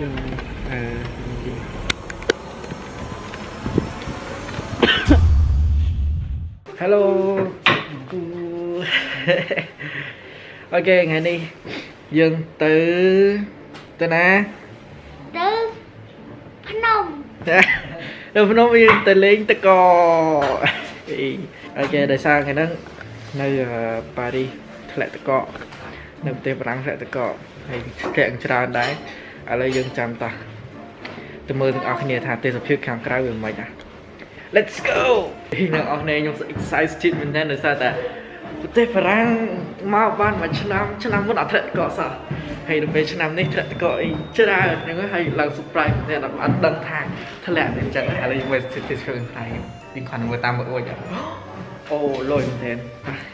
យើងអឺនិយាយ Hello អូខេថ្ងៃនេះយើងទៅទៅណាទៅភ្នំទៅភ្នំយើងទៅលេងតកអូខេដោយសារថ្ងៃហ្នឹងនៅប៉ារីសធ្លាក់តកនៅប្រទេសបារាំងធ្លាក់តកហើយធ្លាក់ច្រើនដែរ ឥឡូវយើងចាំតោះទៅមើលទាំងអស់គ្នាថាទេសភាពខាងក្រៅវាមិនខ្មិចណា Let's go អ្នកអស់គ្នាខ្ញុំ excited មែនទែនដោយសារតែប្រទេសបារាំងមកបានមួយឆ្នាំឆ្នាំមុនអត់ធ្លាក់តកសោះហើយដល់ពេលឆ្នាំនេះធ្លាក់តកអីច្រើនហ្នឹងហើយឡើង surprise មែនទែនអត់ដឹងថាធ្លាក់តែអញ្ចឹងឥឡូវយើងមើលទេសភាពខាងក្រៅយើងគ្រាន់តែមើលតាមមើលអួចអូលយមែនទែន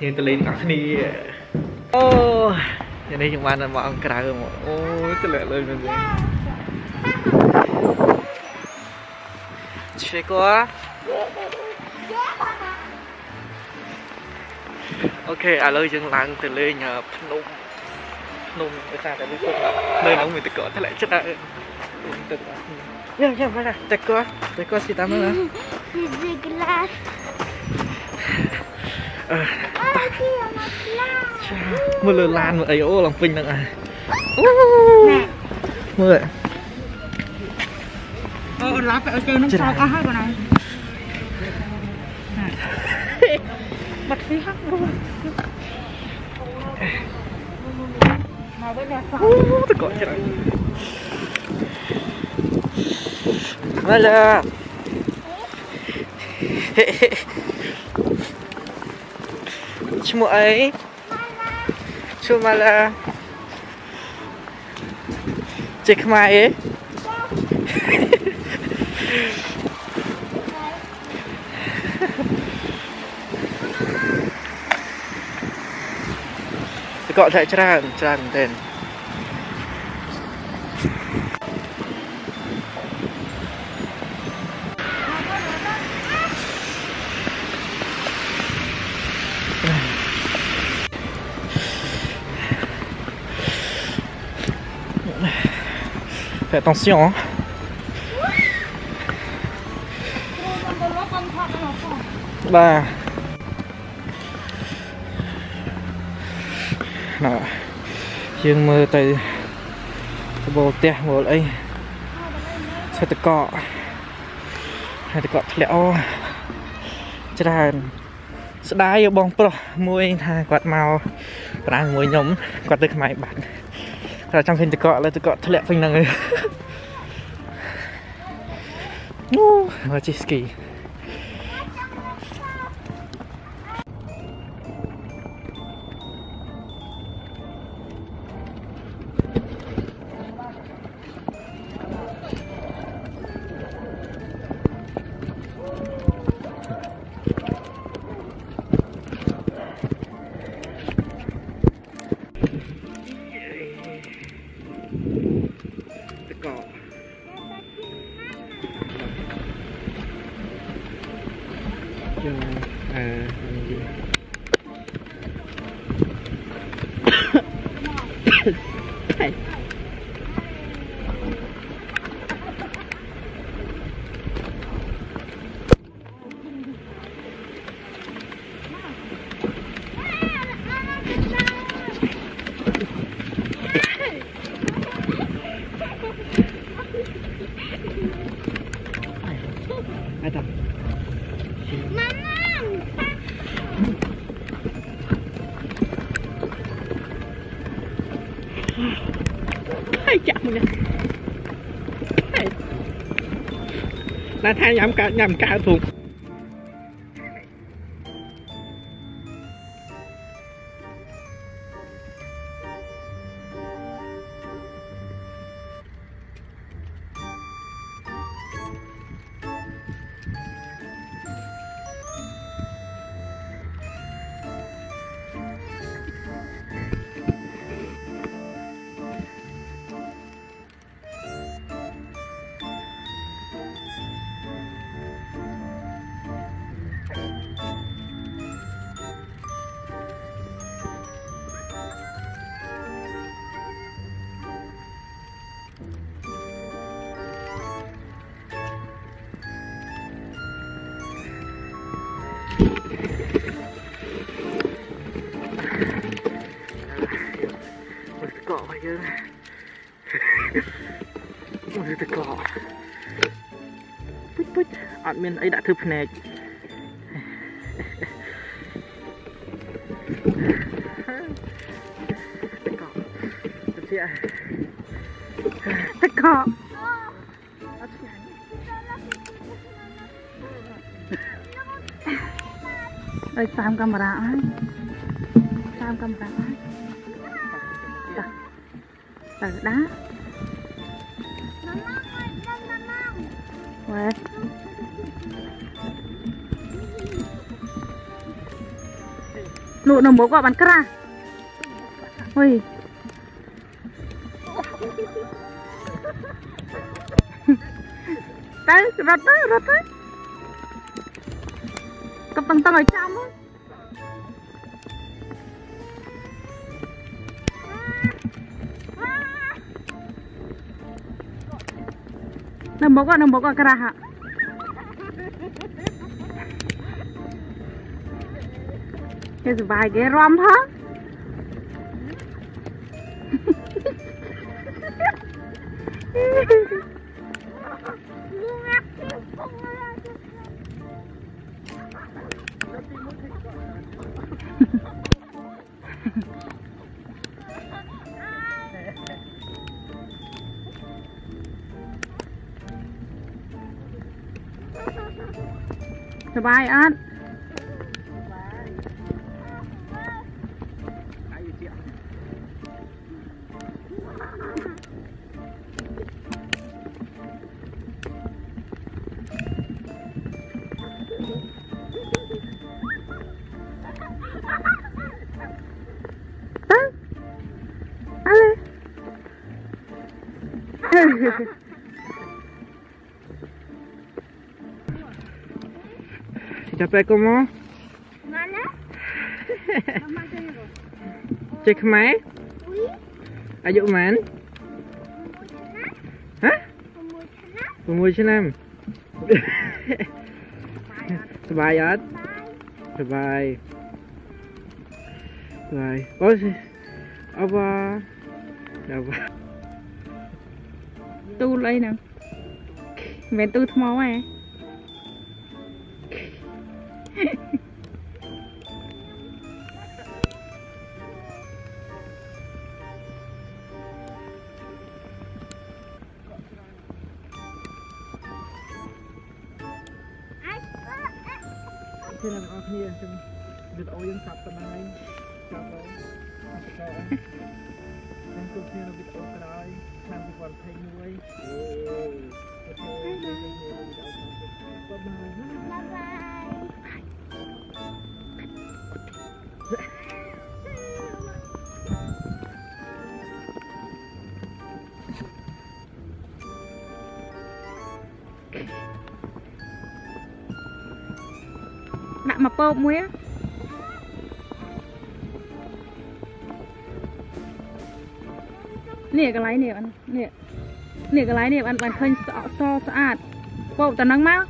យើងទៅលេងអ្នកគ្នាអូ ថ្ងៃនេះខ្ញុំបានមកអង្គក្រៅមកអូធ្លាក់លុយមែនទែនឆ្វេកោអូខេឥឡូវយើងឡើងទៅលេងភ្នំភ្នំដោយសារតែនេះគាត់នៅក្នុងមានតកធ្លាក់ចិត្តទឹកយ៉ាយ៉ាមកតកតកស៊ីតាមណាពីក្លាសអឺអើទីមកក្លាស មើលលើឡានមើលអីអូឡើងពេញហ្នឹងអាអូណែមើលអូឡាប់ទៅជើងនឹងសោកអស់ហើយបងណាបាត់ពីហាក់រួចមកវិញដល់សោកអូតកច្រើនមកឡា ឈ្មោះអីឈ្មោះមកឡាចេះខ្មែរអីតកតែច្រើនច្រើនមែនទែន Fais attention hein. គ្រូមកបងថតមកផងបាទណាយើងមើលទៅទៅបលផ្ទះមើលអីសេតកកហើយតកកធ្លាក់អូច្រើនស្ដាយយោបងប្រុសមួយថាគាត់មកប្រាំងមួយខ្ញុំគាត់ទៅខ្មែរបាត់គាត់ចង់ឃើញតកកឥឡូវតកកធ្លាក់ពេញហ្នឹងហើយ អូម យើង ហើយចាក់មួយនេះហើយ យើងមើលតកកពុជពុជអត់មានអីដាក់ធ្វើភ្នែកតកកទៅជាទឹកកកអើយតាមកាមេរ៉ាអើយតាមកាមេរ៉ាអើយទៅដា Mama, dan mama. វ៉ែនោះនៅមុខក៏បានក្រាស់ហុយ ទៅរត់ទៅរត់ទៅកំពុងតឹងឲ្យចាំហ្នឹងនៅមុខក៏ នៅមុខក៏ក្រាស់ហ่ะ សុបាយគេរំផងសុបាយអត់ហើយវាជាទៅអើ យ Capek como? Mana? Chơi khmer? Ui, អាយុប៉ុន្មានហ៎ umur sana. 6ឆ្នាំសប្បាយអត់ Bye. គឺអ្នកនរគ្នាចឹងវីដេអូយើងស្រាប់ប៉ុណ្ណឹងហើយចាប់ដល់អត់ទៅខ្ញុំជួបគ្នានៅវីដេអូក្រោយឆ្នាំ2021អូអូខេវីដេអូក្រោយបាយបាយ ដាក់មកពោបមួយនេះកន្លែងនេះបាននេះនេះកន្លែងនេះបានបានឃើញស្អកសស្អាតពោបតនឹងមក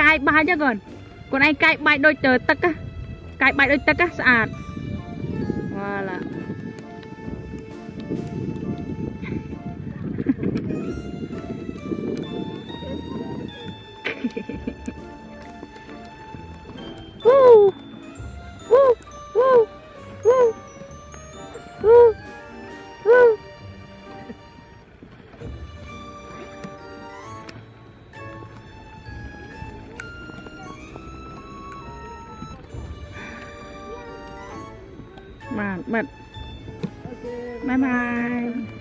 កាយបាច់ហ្នឹងកូនកូនឯងកាយបាច់ដូចទៅទឹកហ៎ កាយបាច់ដូចទឹកហ៎ស្អាតវ៉ាឡា បាទបាត់អូខេបាយបាយ